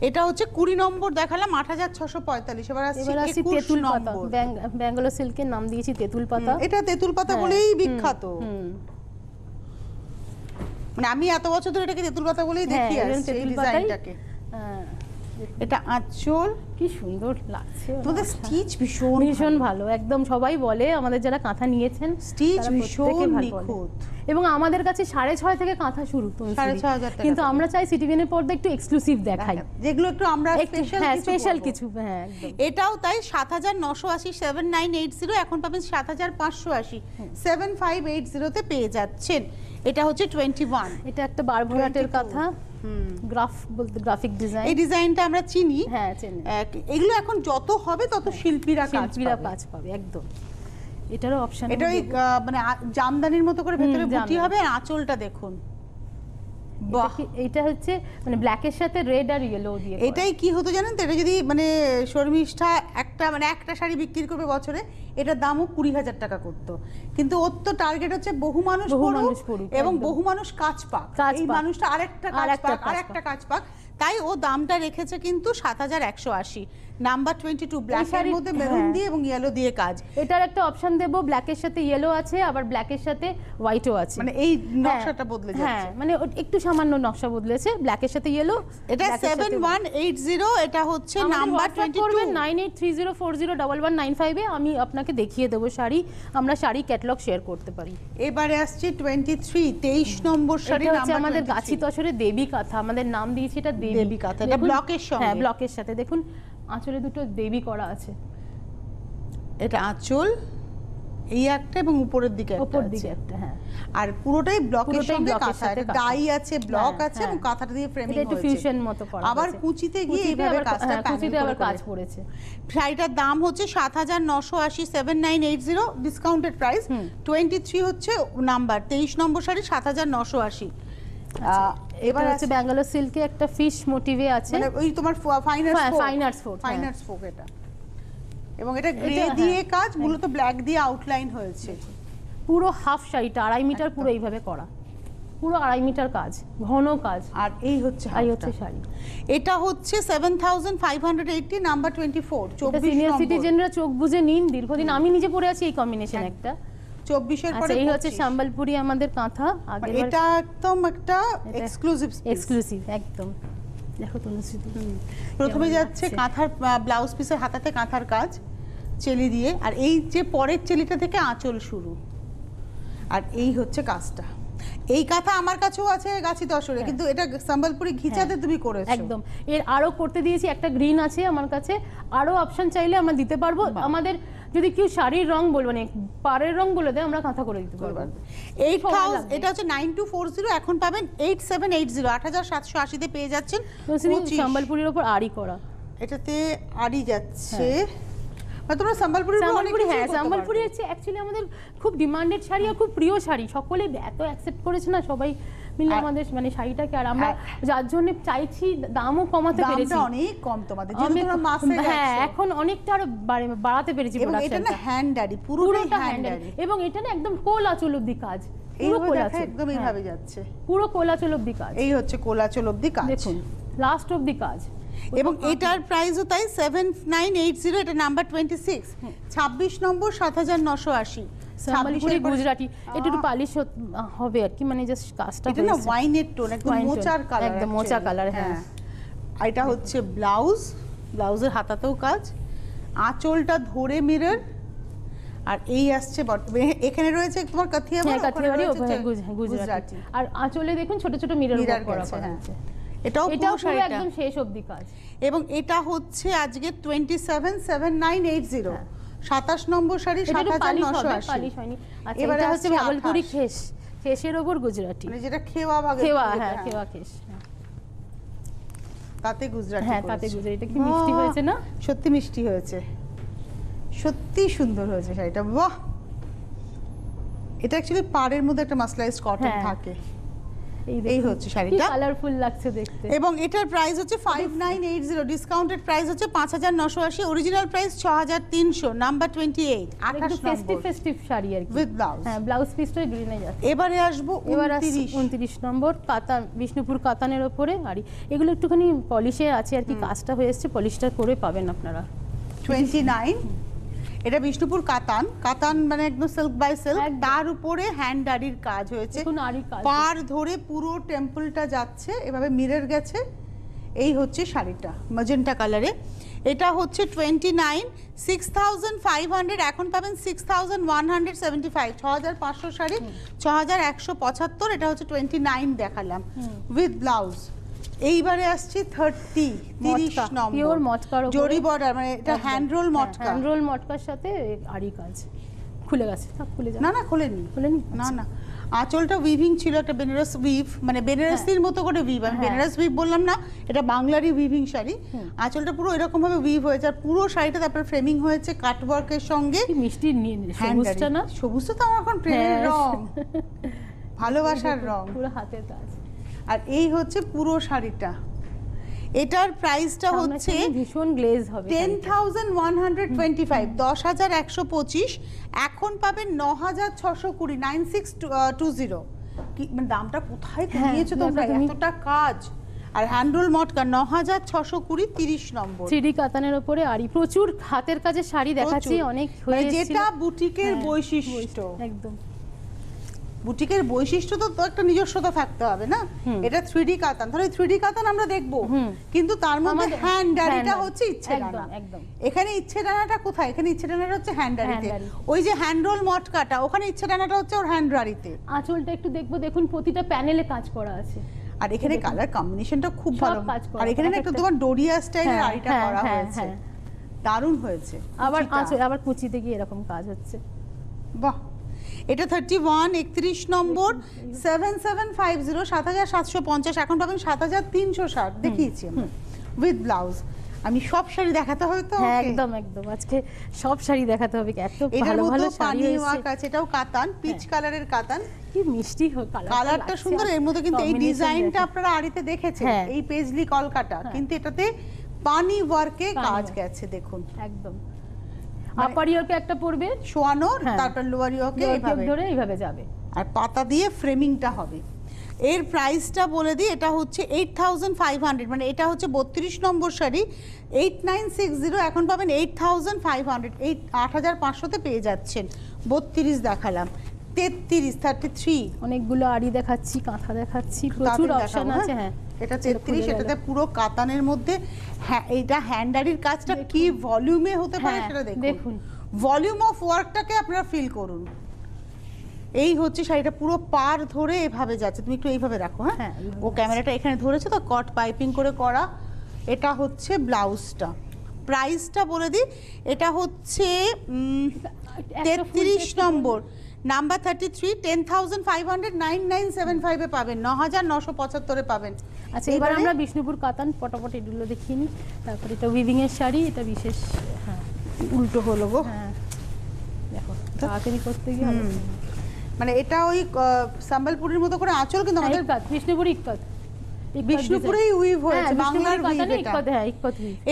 এটা হচ্ছে কুড়ি নম্বর দেখালাম আট হাজার ছশো পঁয়তাল্লিশ। এবার আসছি তেঁতুল পাতা। নম্বর। ব্যাং- ব্যাঙ্গালোর সিল্কের নাম দিয়েছি তেঁতুল পাতা। এটা তেঁতুল পাতা হ্যাঁ, বলেই বিখ্যাত। মানে আমি এত বছর ধরে এটাকে তেঁতুল পাতা বলেই হ্যাঁ, দেখি আসছি এই ডিজাইনটাকে। হ্যাঁ, এটা আঁচল। কি সুন্দর লাগছে তোমাদের স্টিচ ভীষণ ভীষণ ভালো। একদম সবাই বলে আমাদের যারা কাঁথা নিয়েছেন স্টিচ ভীষণ নিখুঁত। এবং আমাদের কাছে সাড়ে ছয় থেকে কাঁথা শুরু। সাড়ে ছয় হাজার কিন্তু আমরা চাই সিটিভিনের পর্দা একটু এক্সক্লুসিভ দেখাই। যেগুলো একটু আমরা স্পেশাল হ্যাঁ কিছু স্পেশাল কিছু হ্যাঁ এটাও তাই সাত হাজার নশো আশি সেভেন নাইন এইট জিরো এখন পাবেন সাত হাজার পাঁচশো আশি সেভেন ফাইভ এইট জিরোতে পেয়ে যাচ্ছেন। এটা হচ্ছে টোয়েন্টি ওয়ান এটা একটা বারভরাটের 24 কথা। গ্রাফ বলতে গ্রাফিক ডিজাইন এই ডিজাইনটা আমরা চিনি। হ্যাঁ চিনি। এগুলো এখন যত হবে তত শিল্পীরা কাজ শিল্পীরা পাবে। কাজ পাবে একদম। এটারও অপশন এটা মানে জামদানির মতো করে ভেতরে বুটি হবে আর আঁচলটা দেখুন। এইটা হচ্ছে মানে ব্ল্যাকের সাথে রেড আর ইয়েলো দিয়ে এটাই কি হতো জানেন তো? এটা যদি মানে শর্মিষ্ঠা একটা মানে একটা শাড়ি বিক্রি করবে বছরে এটার দামও কুড়ি হাজার টাকা করতো। কিন্তু ওর তো টার্গেট হচ্ছে বহু মানুষ এবং বহু মানুষ কাজ পাক। এই মানুষটা আরেকটা কাজ পাক আরেকটা কাজ পাক। তাই ও দামটা রেখেছে কিন্তু সাত হাজার একশো আশি। নাম্বার টোয়েন্টি টু ব্ল্যাকের মধ্যে মেরুন হ্যাঁ। দিয়ে এবং ইয়েলো দিয়ে কাজ। এটার একটা অপশন দেব ব্ল্যাকের সাথে ইয়েলো আছে আবার ব্ল্যাকের সাথে হোয়াইটও আছে। মানে এই হ্যাঁ, নকশাটা বদলে যাচ্ছে। হ্যাঁ মানে একটু সামান্য নকশা বদলেছে ব্ল্যাকের সাথে ইয়েলো এটা সেভেন ওয়ান এইট জিরো এটা হচ্ছে নাম্বার টোয়েন্টি টু করবেন nine eight three zero four zero double one nine ফাইভে আমি আপনাকে দেখিয়ে দেবো শাড়ি আমরা শাড়ি ক্যাটলগ শেয়ার করতে পারি। এবারে আসছে টোয়েন্টি থ্রি তেইশ নম্বর শাড়ি হচ্ছে নাম্বার আমাদের 23 গাছি তসরে দেবী কথা আমাদের নাম দিয়েছি এটা দেবী। দেবী কাঁথা, এটা ব্লকের সঙ্গে। হ্যাঁ ব্লকের সাথে। দেখুন আঁচলে দুটো দেবী করা আছে। এটা আঁচল এই একটা এবং উপরের দিকে আছে। দিকে একটা হ্যাঁ। আর পুরোটাই ব্লকের সঙ্গে কাঁথা এটা ডাই আছে ব্লক হ্যাঁ, আছে এবং হ্যাঁ। কাঁথাটা দিয়ে ফ্রেমিং এটা ফিউশন মতো করা আবার কুচিতে গিয়ে এইভাবে কাজটা হ্যাঁ, কুচিতে আবার কাজ। পড়েছে। শাড়িটার দাম হচ্ছে সাত হাজার নশো আশি seven nine eight zero discounted price হুম। টোয়েন্টি থ্রি হচ্ছে নাম্বার তেইশ নম্বর শাড়ি সাত হাজার নশো আশি। এবার হচ্ছে ব্যাঙ্গালোর সিল্কে একটা ফিশ মোটিভে আছে। মানে ওই তোমার ফাইনার্স হ্যাঁ, fine arts folk, ফাইন হ্যাঁ। আর্টস ফোক এটা। এবং এটা গ্রে হ্যাঁ, দিয়ে কাজ মূলত ব্ল্যাক দিয়ে আউটলাইন হয়েছে। পুরো হাফ শাড়িটা আড়াই মিটার পুরো এইভাবে করা। পুরো আড়াই মিটার কাজ ঘন কাজ। আর এই হচ্ছে এই হচ্ছে শাড়ি এটা হচ্ছে seven thousand five hundred eighty number twenty four senior সিটিজেনরা চোখ বুঝে নিন দীর্ঘদিন আমি নিজে পরে আছি এই কম্বিনেশন একটা। চব্বিশের পরে আচ্ছা এই হচ্ছে 25 সম্বলপুরি আমাদের কাঁথা আগের এটা একদম একটা এক্সক্লুসিভ এক্সক্লুসিভ একদম। দেখো প্রথমে যাচ্ছে কাঁথার ব্লাউজ পিসের হাতাতে কাঁথার কাজ চেলি দিয়ে। আর এই যে পরের চেলিটা থেকে আঁচল শুরু। আর এই হচ্ছে কাজটা। এই কাঁথা আমার কাছেও আছে গাছি দশরে। কিন্তু এটা সম্বলপুরি ঘিচাতে তুমি করেছ। হ্যাঁ। একদম। এর আরও করতে দিয়েছি একটা গ্রিন আছে আমার কাছে। আরও অপশন চাইলে আমরা দিতে পারব। আমাদের যদি কেউ শাড়ির রং বলব মানে পাড়ের রং বলে দেয় আমরা কাঁথা করে দিতে পারব। এইট। এটা হচ্ছে নাইন টু ফোর জিরো এখন পাবেন এইট সেভেন এইট জিরো আট হাজার সাতশো আশিতে পেয়ে যাচ্ছেন। সম্বলপুরির ওপর আড়ি করা। এটাতে আড়ি যাচ্ছে। বা তোমরা সম্বলপুরি সম্বলপুরি হ্যাঁ সম্বলপুরি হচ্ছে অ্যাকচুয়ালি আমাদের খুব ডিমান্ডেড শাড়ি আর খুব প্রিয় শাড়ি। সকলে এত অ্যাকসেপ্ট করেছে না সবাই মিলে আমাদের মানে শাড়িটাকে আর আমরা যার জন্য চাইছি দামও কমাতে পেরেছি। অনেক কম তোমাদের হ্যাঁ এখন অনেকটা আরও বাড়াতে পেরেছি এটা না হ্যান্ডারি পুরোটা হ্যান্ডারি এবং এটা না একদম কোল কাজ। এইভাবে দেখা একদম হ্যাঁ, এইভাবে যাচ্ছে। পুরো কোল আঁচল অব্দি কাজ। এই হচ্ছে কোলাচল অব্দি কাজ। দেখুন লাস্ট অব্দি কাজ। এবং এটার প্রাইসও তাই সেভেন নাইন এইট জিরো এটা নাম্বার টোয়েন্টি সিক্স ছাব্বিশ নম্বর সাত হাজার নশো আশি। সাম্বলিপুরি গুজরাটি এটা একটু পালিশ হবে আর কি মানে জাস্ট কাজটা এটা না ওয়াইনের টোন একদম মোচার কালার একদম মোচা কালার হ্যাঁ।, হ্যাঁ। এটা হচ্ছে ব্লাউজ ব্লাউজের হাতাতেও কাজ। আঁচলটা ধরে মিরর আর এই আসছে এখানে রয়েছে তোমার কাথিয়াবাড়ি হ্যাঁ, কাথিয়াবাড়ি গুজরাটি। আর আঁচলে দেখুন ছোট ছোট মিরর করা হ্যাঁ। আছে। এটাও পুরো একদম শেষ অবধি কাজ। এবং এটা হচ্ছে আজকে 2779980 সাতাশ নম্বর শাড়ি সাত হাজার নশো আশি। আচ্ছা এবারে হচ্ছে ভাগলপুরি। খেস খেসের ওপর গুজরাটি। মানে যেটা খেওয়া ভাগে খেওয়া হ্যাঁ খেওয়া খেস হ্যাঁ। তাতে গুজরাটি হ্যাঁ তাতে। গুজরাটি। কি মিষ্টি হয়েছে না? সত্যি মিষ্টি হয়েছে। সত্যি সুন্দর হয়েছে শাড়িটা। বাহ! এটা অ্যাকচুয়ালি পাড়ের মধ্যে একটা মাসলাইজড কটন হ্যাঁ। থাকে। এই হচ্ছে শাড়িটা। কালারফুল লাগছে দেখতে। এবং এটার প্রাইস হচ্ছে five nine eight zero discounted price হচ্ছে পাঁচ হাজার নশো আশি অরিজিনাল প্রাইস ছ হাজার তিনশো নাম্বার টোয়েন্টি এইট আঠাশ একটু ফেস্টিভ ফেস্টিভ শাড়ি আর কি। উইথ ব্লাউজ হ্যাঁ ব্লাউজ পিসটা গ্রিনে যাচ্ছে। এবারে আসব এবার আসছে উনত্রিশ। উনত্রিশ নম্বর কাতান বিষ্ণুপুর কাতানের ওপরে আড়ি এগুলো একটুখানি পলিশে আছে আর কি কাজটা হয়ে এসছে পলিশটা করে পাবেন আপনারা। টোয়েন্টি নাইন এটা বিষ্ণুপুর কাতান। কাতান মানে একদম সিল্ক বাই সিল্ক। তার উপরে হ্যান্ড ডারির কাজ হয়েছে। পার ধরে পুরো টেম্পলটা যাচ্ছে এভাবে মিরর গেছে। এই হচ্ছে শাড়িটা ম্যাজেন্টা কালারে এটা হচ্ছে twenty nine six thousand five hundred এখন পাবেন six thousand one hundred seventy five ছ হাজার পাঁচশো শাড়ি ছ হাজার একশো পঁচাত্তর এটা হচ্ছে টোয়েন্টি নাইন দেখালাম উইথ ব্লাউজ এইবারে আসছি থার্টি তিরিশ নম্বর। মটকার জরি বর্ডার মানে এটা hand roll matka. Hand roll মটকার সাথে আড়ি কাজ। খুলে গেছে খুলে না না খোলেনি। খুলেনি? না না। আঁচলটা উইভিং ছিল একটা বেনারস উইভ মানে বেনারসির মতো করে উইভ আমি হ্যাঁ। বেনারস উইভ বললাম না এটা বাংলারই উইভিং শাড়ি। আঁচলটা পুরো এরকম ভাবে উইভ হয়েছে আর পুরো শাড়িটা তারপর ফ্রেমিং হয়েছে কাটওয়ার্কের সঙ্গে। মিষ্টি সবুজটা না? সবুজটা তো আমার এখন প্রেমের হ্যাঁ। রং। ভালোবাসার রং। পুরো হাতের কাজ আর এই হচ্ছে পুরো শাড়িটা। এটার প্রাইসটা হচ্ছে ভীষণ গ্লেজ হবে ten. Thousand one hundred twenty five দশ হাজার একশো পঁচিশ এখন পাবেন ন হাজার ছশো কুড়ি নাইন সিক্স টু জিরো মানে দামটা কোথায় হ্যাঁ, কমিয়েছো তোমরা? এতটা কাজ। আর হ্যান্ডল মটকা ন হাজার ছশো কুড়ি তিরিশ নম্বর। থ্রিডি কাতানের ওপরে আড়ি। প্রচুর হাতের কাজের শাড়ি দেখাচ্ছি অনেক মানে যেটা বুটিকের হ্যাঁ, বৈশিষ্ট্য একদম। বুটিকের বৈশিষ্ট্য তো একটা নিজস্বতা থাকতে হবে না? এটা থ্রি ডি কাতান। তাহলে থ্রি ডি কাতান আমরা দেখব। কিন্তু তার মধ্যে আমাদের- হ্যান্ড ডারিটা হচ্ছে ইচ্ছে ডানা। এখানে ইচ্ছে ডানাটা কোথায়? এখানে ইচ্ছে ডানাটা হচ্ছে হ্যান্ড ডারিতে ওই যে হ্যান্ড রোল মটকাটা ওখানে ইচ্ছে ডানাটা হচ্ছে ওর হ্যান্ড ডারিতে আঁচলটা একটু দেখব দেখুন প্রতিটা প্যানেলে কাজ করা আছে। আর এখানে কালার কম্বিনেশনটা খুব ভালো। আর এখানে একটা তোমার ডোরিয়া স্টাইলের হ্যাঁ, আড়িটা হ্যাঁ, করা হ্যাঁ, হয়েছে। হ্যাঁ। দারুণ হয়েছে। আবার আবার কুচিতে গিয়ে এরকম কাজ হচ্ছে। বাহ! এটা থার্টি ওয়ান একত্রিশ নম্বর সেভেন সেভেন ফাইভ জিরো সাত হাজার সাতশো পঞ্চাশ। এখন পাবেন সাত হাজার তিনশো ষাট। দেখিয়েছি উইথ ব্লাউজ আমি সব শাড়ি দেখাতে হবে তো? হ্যাঁ একদম একদম। আজকে সব শাড়ি দেখাতে হবে এত ভালো ভালো শাড়ি ওয়ার্ক আছে এটাও কাতান পিচ কালারের কাতান। কি মিষ্টি কালার কালারটা সুন্দর এর মধ্যে কিন্তু এই ডিজাইনটা আপনারা আড়িতে দেখেছেন হ্যাঁ। এই পেজলি কলকাতা হ্যাঁ। কিন্তু এটাতে পানি ওয়ার্কে কাজ গেছে দেখুন। একদম। আপার ইয়র্কে একটা পড়বে। শোয়ানো হ্যাঁ। তারপর লোয়ার ইয়র্কে এইভাবে। ধরে এইভাবে যাবে। আর পাতা দিয়ে ফ্রেমিংটা হবে। এর প্রাইসটা বলে দিই এটা হচ্ছে এইট থাউজেন্ড ফাইভ হান্ড্রেড মানে এটা হচ্ছে বত্রিশ নম্বর sari eight nine six zero এখন পাবেন eight thousand five hundred eight আট হাজার পাঁচশোতে পেয়ে যাচ্ছেন। বত্রিশ দেখালাম। তেত্রিশ থার্টি থ্রি অনেকগুলো আড়ি দেখাচ্ছি কাঁথা দেখাচ্ছি প্রচুর অপশন আছে হ্যাঁ। এটা তেত্রিশ। এটাতে পুরো কাতানের মধ্যে হ্যাঁ এইটা হ্যান্ডারির কাজটা কি ভলিউমে হতে পারে হ্যাঁ, সেটা দেখুন। দেখুন। ভলিউম অফ ওয়ার্কটাকে আপনারা ফিল করুন। এই হচ্ছে শাড়িটা পুরো পার ধরে এভাবে যাচ্ছে। তুমি একটু এইভাবে রাখো হ্যাঁ? হ্যাঁ, ও ক্যামেরাটা এখানে ধরেছে তো কট পাইপিং করে করা। এটা হচ্ছে ব্লাউজটা। প্রাইসটা বলে দিই এটা হচ্ছে তেত্রিশ নম্বর। Number thirty three ten thousand five hundred nine nine seven ফাইভে পাবেন ন হাজার নশো পঁচাত্তরে পাবেন। আচ্ছা এবার আমরা বিষ্ণুপুর কাতান পটাপট এগুলো দেখিয়ে নিই। তারপরে এটা উইভিংয়ের এর শাড়ি এটা বিশেষ হ্যাঁ। উল্টো হলো গো। হ্যাঁ। দেখো তাড়াতাড়ি করতে গিয়ে। মানে এটা ওই সাম্বলপুরের মতো করে আঁচল কিন্তু হ্যাঁ, আমাদের বিষ্ণুপুর ইক্কত বিষ্ণুপুরেই উইভ হ্যাঁ, হয়েছে বাংলার উইভ এটা।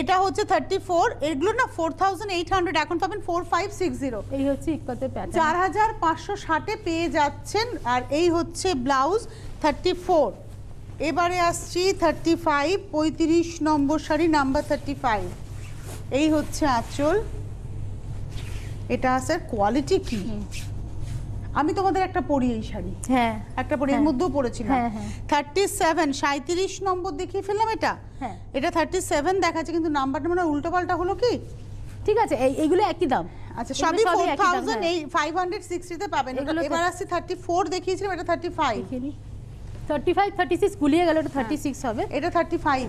এটা হচ্ছে থার্টি ফোর এগুলো না ফোর থাউজেন্ড এইট হান্ড্রেড এখন পাবেন ফোর ফাইভ সিক্স জিরো এই হচ্ছে চার প্যাটার্ন হাজার পাঁচশো ষাটে পেয়ে যাচ্ছেন আর এই হচ্ছে ব্লাউজ থার্টি ফোর এবারে আসছি থার্টি ফাইভ পঁয়ত্রিশ নম্বর শাড়ি নাম্বার থার্টি ফাইভ এই হচ্ছে আঁচল। এটা আছে কোয়ালিটি কি? আমি তোমাদের একটা পরি এই শাড়ি। হ্যাঁ। একটা পরি এর হ্যাঁ। মধ্যেও পড়েছিলাম হ্যাঁ। থার্টি সেভেন সাঁত্রিশ নম্বর দেখিয়ে ফেললাম এটা? হ্যাঁ। এটা থার্টি সেভেন দেখাচ্ছে কিন্তু নাম্বারটা মানে উল্টো পাল্টা হলো কি? ঠিক আছে এই এইগুলো একই দাম। আচ্ছা সবই ফোর থাউজেন্ড হ্যাঁ। এই ফাইভ হান্ড্রেড সিক্সটিতে পাবেন। এবার আসছে থার্টি ফোর দেখিয়েছিলাম এটা thirty five thirty five thirty six গুলিয়ে গেল ওটা থার্টি সিক্স হবে। এটা থার্টি ফাইভ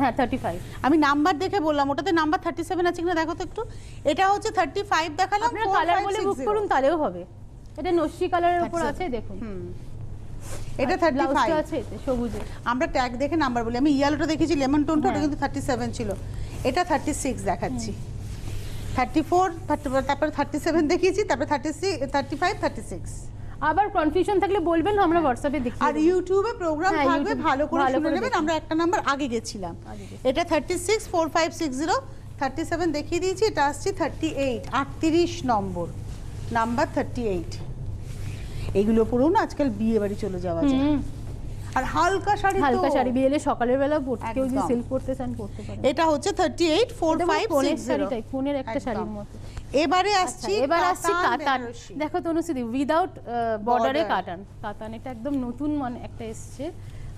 হ্যাঁ থার্টি ফাইভ আমি নাম্বার দেখে বললাম ওটাতে নাম্বার থার্টি সেভেন আছে কিনা দেখো তো একটু। এটা হচ্ছে থার্টি ফাইভ দেখালাম আপনারা কালার বলে বুক করুন তাহলেও হবে। এটা নস্যি কালারের উপর আছে দেখুন। এটা থার্টি ব্লাউজটা ফাইভ আছে এতে, সবুজে। আমরা ট্যাগ দেখে নাম্বার বলি। আমি ইয়েলোটা দেখেছি লেমন টোনটা ওটা হ্যাঁ। কিন্তু থার্টি সেভেন ছিল। এটা থার্টি সিক্স দেখাচ্ছি। থার্টি ফোর তারপরে থার্টি সেভেন দেখিয়েছি তারপরে thirty six thirty five thirty six আবার কনফিউশন থাকলে বলবেন আমরা হোয়াটসঅ্যাপে দেখিয়ে আর। ইউটিউবে প্রোগ্রাম হ্যাঁ, থাকবে ভালো করে শুনে নেবেন। আমরা একটা নাম্বার আগে গেছিলাম। এটা thirty six four five six zero thirty seven দেখিয়ে দিয়েছি এটা আসছে থার্টি এইট আটত্রিশ নম্বর। নাম্বার থার্টি এইট এগুলো পরেও না আজকাল বিয়ে বাড়ি চলে যাওয়া যায়। আর হালকা শাড়ি হালকা শাড়ি বিয়েলে সকালের বেলা পরতে কেউ যদি সিল্ক পরতে চান পরতে পারেন। এটা হচ্ছে থার্টি এইট ফোর এটা ফাইভ ফোনের একটা শাড়ির মতো এবারে আচ্ছা, আসছি এবার আসছি কাতান। দেখো তনুশ্রী উইদাউট বর্ডারে। কাটান কাতান। এটা একদম নতুন মানে একটা এসছে।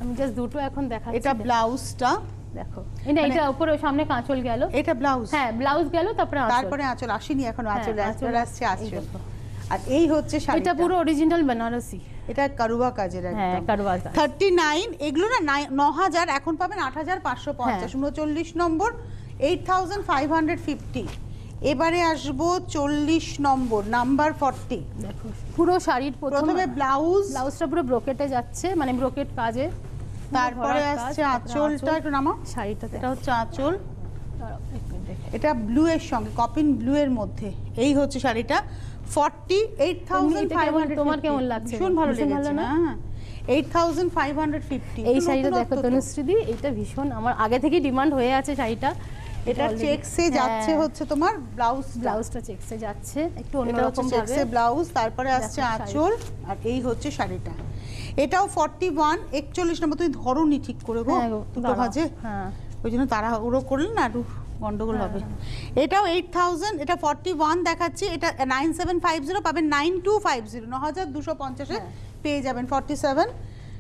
আমি জাস্ট দুটো এখন দেখাচ্ছি এটা ব্লাউজটা। দেখো। এটা মানে- এটা উপরে সামনে কাঁচল গেল। এটা ব্লাউজ। হ্যাঁ ব্লাউজ গেল তারপরে আঁচল। তারপরে আঁচল আসেনি এখনও হ্যাঁ, আঁচল আঁচল। আসছে আঁচল। আর এই হচ্ছে এটা পুরো অরিজিনাল বেনারসি। এটা কারুবা কাজের হ্যাঁ কারওয়াজ থার্টি নাইন এগুলো না নাই- ন হাজার এখন পাবেন আট হাজার পাঁচশো পঞ্চাশ। হ্যাঁ। উনচল্লিশ নম্বর eight thousand five hundred fifty এবারে আসব চল্লিশ নম্বর নাম্বার ফর্টি দেখো পুরো শাড়ির প্রথমে ব্লাউজ। ব্লাউজটা পুরো ব্রোকেটে যাচ্ছে মানে ব্রোকেট কাজে। তারপরে আসছে আঁচলটা একটু নামাও শাড়িটাতে। এটা হচ্ছে আঁচল। এটা ব্লু এর সঙ্গে কপিন ব্লু এর মধ্যে। এই হচ্ছে শাড়িটা। ফর্টি এইট থাউজেন্ড ফাইভ কেমন- তোমার কেমন লাগছে? ভীষণ ভালো লেগেছে না? না eight thousand five hundred fifty এই শাড়িটা দেখো তনুশ্রীদি এটা ভীষণ আমার আগে থেকেই ডিমান্ড হয়ে আছে শাড়িটা। এটা চেকসে যাচ্ছে হ্যাঁ, হচ্ছে তোমার ব্লাউজ ব্লাউজটা চেকসে যাচ্ছে। একটু অন্যরকম ভাবে। চেকসে ব্লাউজ তারপরে আসছে আঁচল। আর এই হচ্ছে শাড়িটা। এটাও ফর্টি ওয়ান একচল্লিশ নম্বর তুমি ধরোনি ঠিক করে গো। হ্যাঁ দুটো। ভাজে। হ্যাঁ। ওই জন্য তাড়াহুড়ো করলে না একটু গন্ডগোল হবে। এটাও এইট থাউজেন্ড এটা ফর্টি ওয়ান দেখাচ্ছি এটা নাইন সেভেন ফাইভ জিরো পাবেন নাইন টু ফাইভ জিরো ন হাজার দুশো পঞ্চাশে হ্যাঁ। পেয়ে যাবেন ফর্টি সেভেন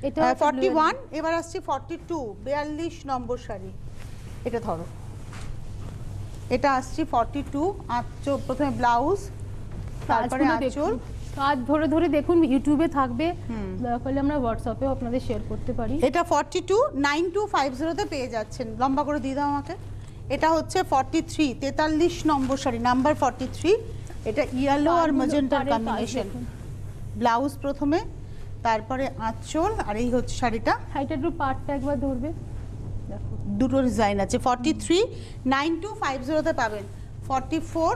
এটা ফর্টি ওয়ান এবার আসছি ফর্টি টু বিয়াল্লিশ নম্বর শাড়ি। এটা ধরো। এটা আসছি ফর্টি টু আঁচল প্রথমে ব্লাউজ তারপরে আঁচল। কাজ ধরে ধরে দেখুন ইউটিউবে থাকবে। দয়া আমরা হোয়াটসঅ্যাপেও আপনাদের শেয়ার করতে পারি। এটা forty two nine two five জিরোতে পেয়ে যাচ্ছেন। লম্বা করে দিয়ে দাও আমাকে। এটা হচ্ছে ফর্টি থ্রি তেতাল্লিশ নম্বর শাড়ি নাম্বার ফর্টি থ্রি এটা ইয়েলো আর কাজ কম্বিনেশন ব্লাউজ প্রথমে তারপরে আঁচল আর এই হচ্ছে শাড়িটা। হাইটা একটু পাটটা একবার ধরবে। দুটো ডিজাইন আছে। Forty three nine two five জিরোতে পাবেন। ফর্টি ফোর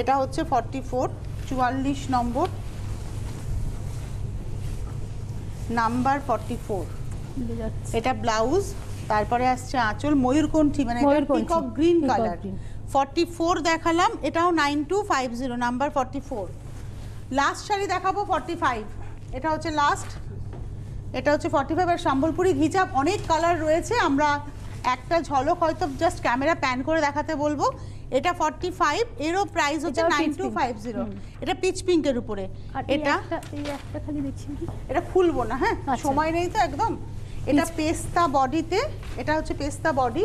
এটা হচ্ছে ফর্টি ফোর চুয়াল্লিশ নম্বর। নাম্বার ফর্টি ফোর এটা ব্লাউজ তারপরে আসছে আঁচল ময়ূরকণ্ঠী মানে peacock green colour forty four দেখালাম এটাও nine two five zero number forty four last sari দেখাবো ফর্টি ফাইভ এটা হচ্ছে লাস্ট এটা হচ্ছে ফর্টি ফাইভ আর সম্বলপুরি ঘিচাপ অনেক কালার রয়েছে আমরা একটা ঝলক হয়তো জাস্ট ক্যামেরা প্যান করে দেখাতে বলব। এটা ফর্টি ফাইভ এরও প্রাইস হচ্ছে এটাও nine peach two pink। Five zero হুম। এটা পিচ পিঙ্কের উপরে। আর এটা একটা এই একটা খালি দেখছি এটা খুলবো না হ্যাঁ? আচ্ছা। সময় নেই তো একদম। এটা পেস্তা বডিতে এটা হচ্ছে পেস্তা বডি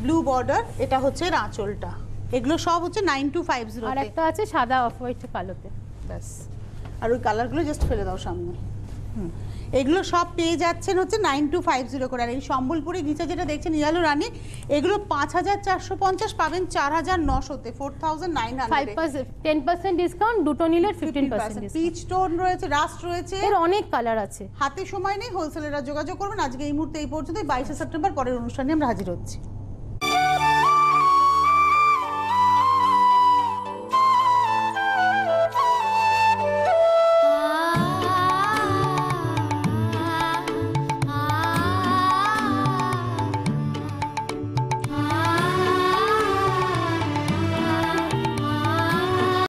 ব্লু বর্ডার এটা হচ্ছে এর আঁচলটা। এগুলো সব হচ্ছে নাইন টু ফাইভ জিরো আর একটা আছে সাদা অফ হোয়াইট কালোতে। ব্যাস। আর ওই কালারগুলো জাস্ট ফেলে দাও সামনে। হুম। এগুলো সব পেয়ে যাচ্ছেন হচ্ছে নাইন টু ফাইভ জিরো করে। আর এই সম্বলপুরি ঘিচা যেটা দেখছেন ইয়ালো রানি এগুলো পাঁচ হাজার চারশো পঞ্চাশ পাবেন চার হাজার নশোতে four thousand nine five hundred percent ten percent discount দুটো নিলে ফিফটিন পার্সেন্ট পিচ টোন রয়েছে রাস্ট রয়েছে। এর অনেক কালার আছে। হাতে সময় নেই হোলসেলাররা যোগাযোগ করবেন। আজকে এই মুহূর্তে এই পর্যন্ত বাইশে সেপ্টেম্বর পরের অনুষ্ঠানে আমরা হাজির হচ্ছি।